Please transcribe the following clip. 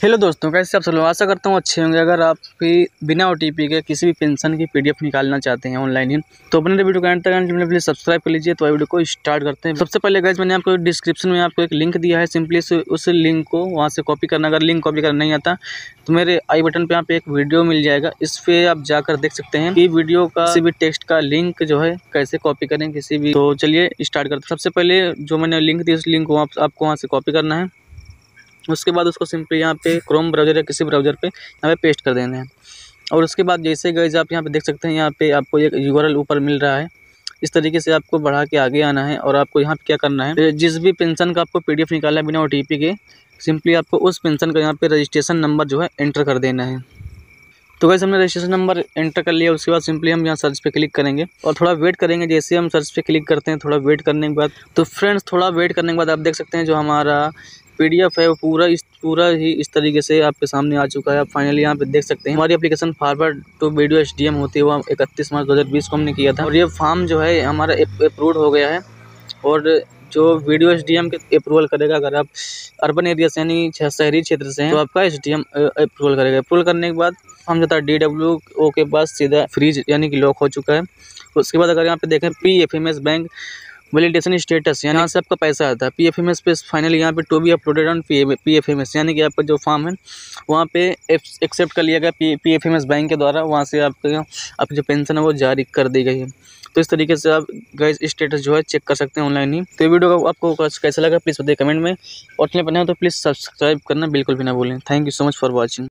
Hello दोस्तों, कैसे आप सब आशा करता हूँ अच्छे होंगे। अगर आप भी बिना ओटीपी के किसी भी पेंशन की पीडीएफ निकालना चाहते हैं ऑनलाइन ही तो अपने वीडियो का एंड तक प्लीज़ सब्सक्राइब कर लीजिए। तो वीडियो को स्टार्ट करते हैं। सबसे पहले गैस मैंने आपको डिस्क्रिप्शन में आपको एक लिंक दिया है। सिंपली उस लिंक को वहाँ से कॉपी करना। अगर लिंक कॉपी करना नहीं आता तो मेरे आई बटन पर यहाँ पे एक वीडियो मिल जाएगा। इस पर आप जाकर देख सकते हैं कि वीडियो का किसी भी टेक्स्ट का लिंक जो है, कैसे कॉपी करें किसी भी। तो चलिए स्टार्ट करते सबसे पहले जो मैंने लिंक दी, उस लिंक को आपको वहाँ से कॉपी करना है। उसके बाद उसको सिंपली यहाँ पे क्रोम ब्राउज़र या किसी ब्राउज़र पे यहाँ पे पेस्ट कर देना है। और उसके बाद जैसे गए आप यहाँ पे देख सकते हैं, यहाँ पे आपको एक यू ऊपर मिल रहा है। इस तरीके से आपको बढ़ा के आगे आना है और आपको यहाँ पे क्या करना है, जिस भी पेंशन का आपको पीडीएफ निकालना है बिना ओटीपी के, सिंपली आपको उस पेंशन का यहाँ पे रजिस्ट्रेशन नंबर जो है एंटर कर देना है। तो वैसे हमने रजिस्ट्रेशन नंबर एंटर कर लिया, उसके बाद सिंपली हम यहाँ सर्च पे क्लिक करेंगे और थोड़ा वेट करेंगे। जैसे हम सर्च पे क्लिक करते हैं, थोड़ा वेट करने के बाद तो फ्रेंड्स थोड़ा वेट करने के बाद आप देख सकते हैं जो हमारा पीडीएफ है, वो पूरा इस, पूरा ही इस तरीके से आपके सामने आ चुका है। आप फाइनली यहाँ पे देख सकते हैं। हमारी application forward to video H होती है, वो इकतीस मार्च दो हज़ार बीस को हमने किया था। और ये फॉर्म जो है, हमारा अप्रूव हो गया है। और जो वीडियो एच के अप्रूवल करेगा, अगर आप अर्बन एरिया से यानी शहरी क्षेत्र से हैं तो आपका एच अप्रूवल करेगा। अप्रूवल करने के बाद हम जाता है डी ओ के पास सीधा फ्रीज यानी कि लॉक हो चुका है। उसके बाद अगर यहाँ पे देखें P F M S bank validation status यानी यहाँ से आपका पैसा आता है। पी एफ़ एम एस पे फाइनली यहाँ पे to be uploaded on P F M S यानी कि आपका जो फॉर्म है वहाँ पे एक्सेप्ट कर लिया गया P F M S bank के द्वारा। वहाँ से आपका आपकी जो पेंशन है वो जारी कर दी गई है। तो इस तरीके से आप गैस स्टेटस जो है चेक कर सकते हैं ऑनलाइन ही। तो ये वीडियो का आपको कैसा लगा प्लीज़ बताइए कमेंट में। और चैनल पर तो प्लीज़ सब्सक्राइब करना बिल्कुल भी ना भूलें। Thank you so much for watching